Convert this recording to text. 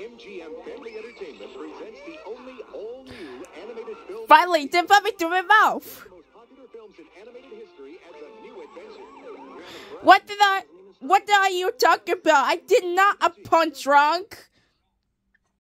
MGM Family Entertainment presents the only all-new animated film. Finally, didn't put me through my mouth. the most popular films in animated history adds a new adventure. What did I? What are you talking about? I did not a punch drunk.